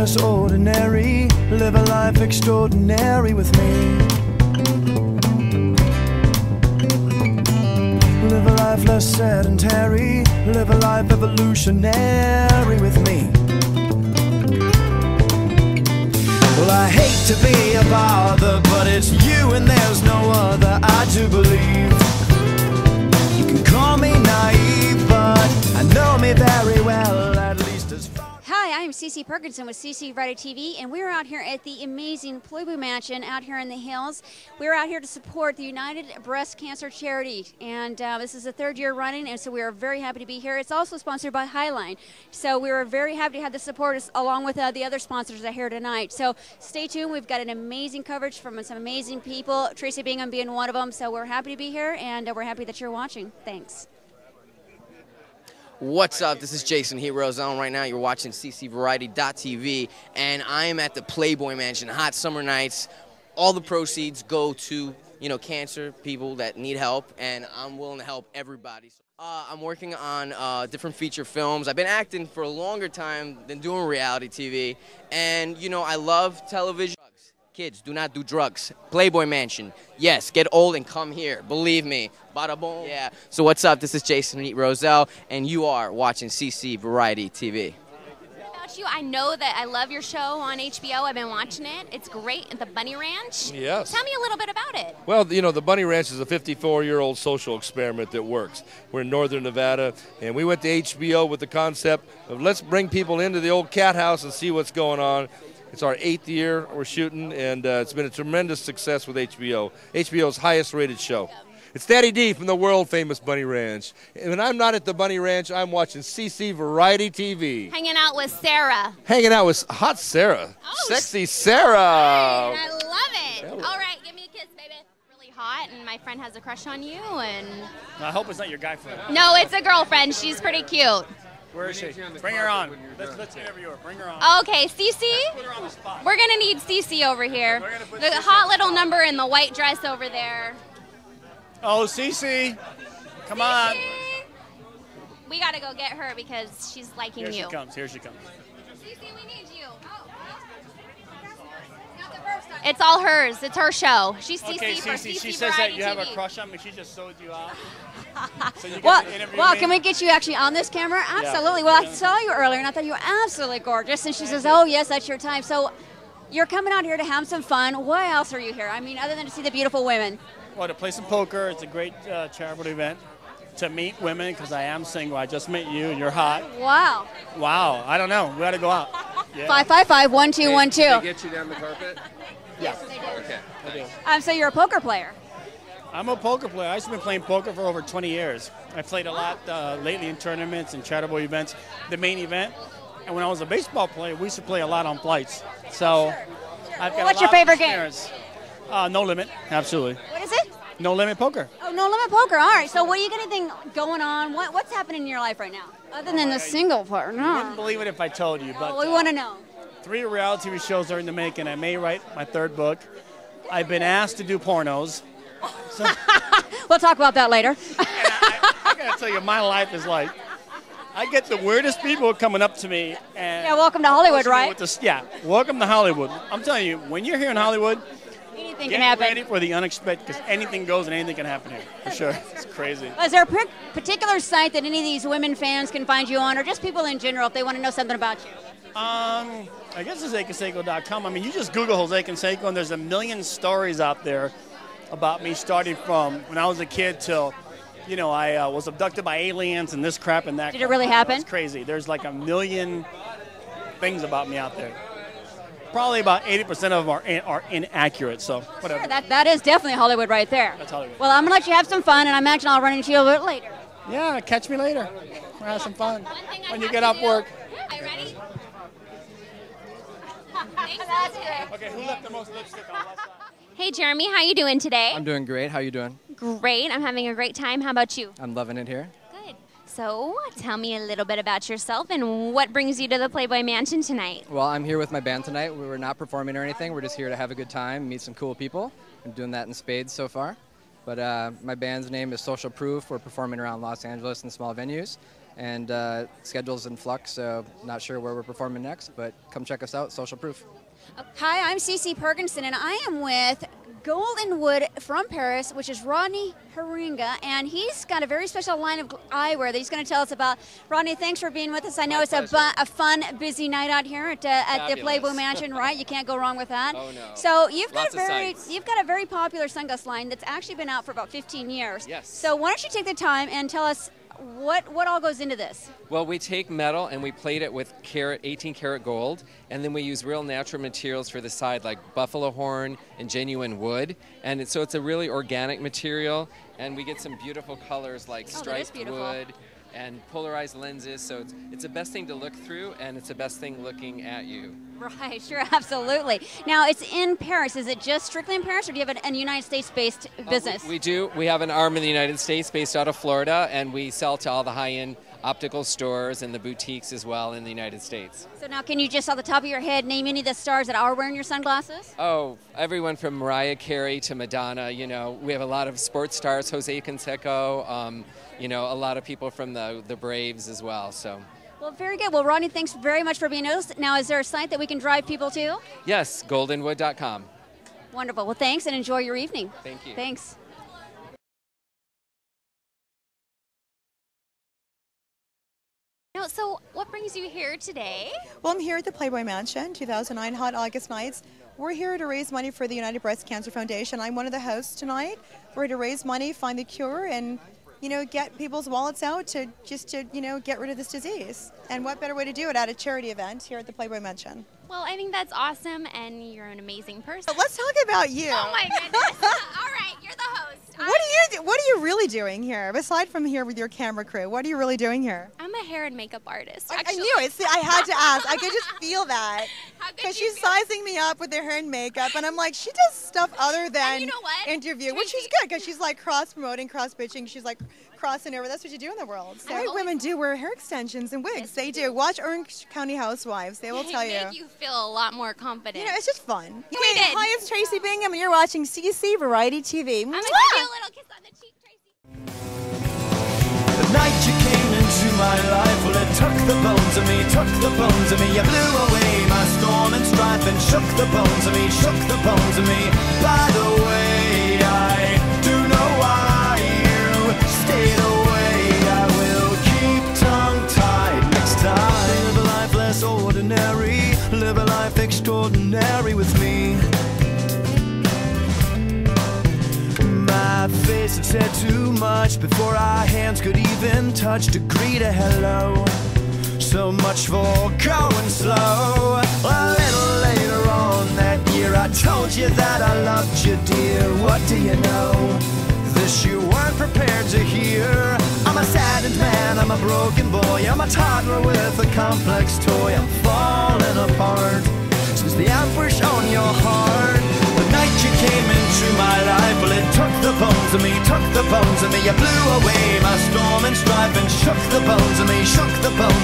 less ordinary. Live a life extraordinary with me. Live a life less sedentary. Live a life evolutionary with me. Well, I hate to be a bother, but it's you and there's no other. I do believe. Cece Perkinson with CC Variety TV, and we're out here at the amazing Playboy Mansion out here in the hills. We're out here to support the United Breast Cancer Charity, and uh, this is the third year running, and so we are very happy to be here. It's also sponsored by Highline, so we are very happy to have the support along with uh, the other sponsors that are here tonight. So stay tuned. We've got an amazing coverage from some amazing people. Traci Bingham being one of them. So we're happy to be here, and uh, we're happy that you're watching. Thanks. What's up? This is Jason Hero Zone. Right now, you're watching CCVariety.tv, and I am at the Playboy Mansion. Hot summer nights. All the proceeds go to you know cancer people that need help, and I'm willing to help everybody. Uh, I'm working on uh, different feature films. I've been acting for a longer time than doing reality TV, and you know I love television. Kids, do not do drugs. Playboy Mansion. Yes, get old and come here. Believe me. Bada boom. Yeah. So what's up? This is Jason Neat Rosell, and you are watching CC Variety TV. About you, I know that I love your show on HBO. I've been watching it. It's great at the Bunny Ranch. Yes. Tell me a little bit about it. Well, you know, the Bunny Ranch is a 54 year old social experiment that works. We're in northern Nevada, and we went to HBO with the concept of let's bring people into the old cat house and see what's going on. It's our eighth year we're shooting, and uh, it's been a tremendous success with HBO. HBO's highest rated show. It's Daddy D from the world famous Bunny Ranch. And when I'm not at the Bunny Ranch, I'm watching CC Variety TV. Hanging out with Sarah. Hanging out with hot Sarah. Oh, Sexy And Sarah. I love it. Hello. All right, give me a kiss, baby. Really hot, and my friend has a crush on you, and I hope it's not your guy friend. no, it's a girlfriend. She's pretty cute. Where is she? Bring her on. Let's, let's interview her. Bring her on. Okay, Cece. Put her on. We're gonna need Cece over here. We're gonna put The hot little number in the white dress over there. Oh, Cece. Come on. We gotta go get her because she's liking Here you. Here she comes. Here she comes. Cece, we need you. Oh, oh, it's all hers. It's her show. She's CC Okay, for Cece. CC She says that you have a crush on me. She just sold you out. So you Well, well, me. can we get you actually on this camera? Absolutely. Well, I saw you earlier, and I thought you were absolutely gorgeous. And she says, "Oh, yes, that's your time." So, you're coming out here to have some fun. Why else are you here? I mean, other than to see the beautiful women. Well, to play some poker. It's a great uh, charitable event. To meet women, because I am single. I just met you, and you're hot. Wow. Wow. I don't know. We got to go out. Yeah. Five five five one two one two. get you down the carpet? Yeah. Okay. Um, so you're a poker player. I'm a poker player. I've been playing poker for over 20 years. I played a lot uh, lately in tournaments and charitable events. The main event, and when I was a baseball player, we used to play a lot on flights. So I've got a What's your lot of favorite game? Uh, no limit, absolutely. What is it? No limit poker. Oh, no limit poker. All right. So, what do you got anything going on? What, what's happening in your life right now, other than the single part? no. I wouldn't believe it if I told you, but Well, we uh, want to know. three reality TV shows are in the making. I may write my third book. I've been asked to do pornos. We'll talk about that later. I, gotta tell you, my life is like. I get the weirdest people coming up to me and Yeah, welcome to Hollywood, pushing right? with this- yeah, welcome to Hollywood. I'm telling you, when you're here in Hollywood, Anything get can happen. ready for the unexpected because anything goes and anything can happen here for sure. It's crazy. Is there a par- particular site that any of these women fans can find you on, or just people in general if they want to know something about you? Um, I guess it's josecanseco.com. I mean, you just Google Jose Canseco, and there's a million stories out there about me starting from when I was a kid till, you know, I uh, was abducted by aliens and this crap and that. Did it really happen? It's crazy. There's like a million things about me out there. Probably about 80% of them are, in, are inaccurate, so whatever. Sure, that, that is definitely Hollywood right there. That's Hollywood. Well, I'm going to let you have some fun, and I imagine I'll run into you a little bit later. Yeah, catch me later. We'll have some fun. One thing I When you get to off do- work. Are you ready? Okay, who left the most lipstick on what side? Hey Jeremy, how you doing today? I'm doing great. How you doing? Great. I'm having a great time. How about you? I'm loving it here. Good. So, tell me a little bit about yourself and what brings you to the Playboy Mansion tonight. Well, I'm here with my band tonight. We're not performing or anything. We're just here to have a good time, meet some cool people. I'm doing that in spades so far. But uh, my band's name is Social Proof. We're performing around Los Angeles in small venues. and uh, schedule's in flux, so not sure where we're performing next, but come check us out, Social Proof. Hi, I'm Cece Perkinson, and I am with Golden Wood from Paris, which is Rodney Haringa, and he's got a very special line of eyewear that he's going to tell us about. Rodney, thanks for being with us. I know My it's a, a fun, busy night out here at, uh, at the. Playboy Mansion, right? You can't go wrong with that. Oh, no. So you've got a very you've got a very popular sunglass line that's actually been out for about 15 years. Yes. So why don't you take the time and tell us what what all goes into this? Well, we take metal and we plate it with carat, 18 karat gold, and then we use real natural materials for the side, like buffalo horn and genuine wood. And it's, so it's a really organic material, and we get some beautiful colors like Oh, striped beautiful. wood and polarized lenses. So it's, it's the best thing to look through, and it's the best thing looking at you. Right, sure, absolutely. Now it's in Paris. Is it just strictly in Paris, or do you have an, a United States-based business? Uh, We do. We have an arm in the United States based out of Florida, and we sell to all the high-end optical stores and the boutiques as well in the United States. So now, can you just off the top of your head name any of the stars that are wearing your sunglasses? Oh, everyone from Mariah Carey to Madonna. You know, we have a lot of sports stars, Jose Canseco. Um, you know, a lot of people from the the Braves as well. So, Well, very good. Well, Ronnie, thanks very much for being with us. Now, is there a site that we can drive people to? yes, goldenwood.com. Wonderful. Well, thanks and enjoy your evening. Thank you. Thanks. Brings you here today? Well, I'm here at the Playboy Mansion, 2009 Hot August Nights. We're here to raise money for the United Breast Cancer Foundation. I'm one of the hosts tonight. We're here to raise money, find the cure, and you know, get people's wallets out to just to you know get rid of this disease. And what better way to do it at a charity event here at the Playboy Mansion? Well, I think that's awesome, and you're an amazing person. But Let's talk about you. Oh my goodness! All right, you're the host. What are you What are you really doing here? Aside from here with your camera crew, what are you really doing here? I'm a hair and makeup artist. I, I knew it. See, I had to ask. I could just feel that. Because she's feel- sizing me up with her hair and makeup, and I'm like, she does stuff other than you know what? interview, which is good because she's like cross promoting, cross bitching. She's like crossing over. That's what you do in the world. So always- women do wear hair extensions and wigs. they do. Watch Orange County Housewives. They will They tell make you feel a lot more confident. You know, it's just fun. We Okay, did. Hi, it's Traci Bingham, and you're watching CC Variety TV. I'm gonna give you a little kiss on the cheek, Traci. The night you came into my life, well, it took the bones of me, took the bones of me. You blew away my storm and strife and shook the bones of me, shook the bones of me. By the way, said too much before our hands could even touch to greet a hello. So much for going slow. A little later on that year, I told you that I loved you, dear. What do you know? This you weren't prepared to hear. I'm a saddened man, I'm a broken boy, I'm a toddler with a complex toy. I'm falling apart since the ambush on your heart. Night you came into my life, well, it took the bones of me, took the bones of me. You blew away my storm and strife and shook the bones of me, shook the bones